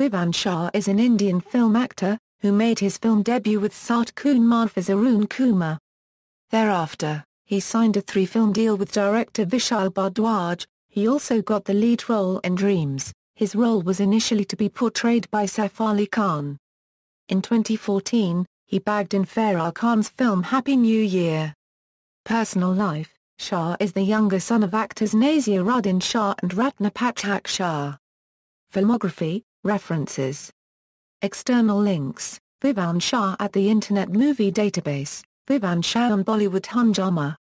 Vivaan Shah is an Indian film actor, who made his film debut with Saat Khoon Maaf for Arun Kumar. Thereafter, he signed a three-film deal with director Vishal Bhardwaj, he also got the lead role in Dreams, his role was initially to be portrayed by Saif Ali Khan. In 2014, he bagged in Farah Khan's film Happy New Year. Personal life Shah is the younger son of actors Naseeruddin Shah and Ratna Pathak Shah. Filmography, references. External links, Vivaan Shah at the Internet Movie Database, Vivaan Shah on Bollywood Hungama.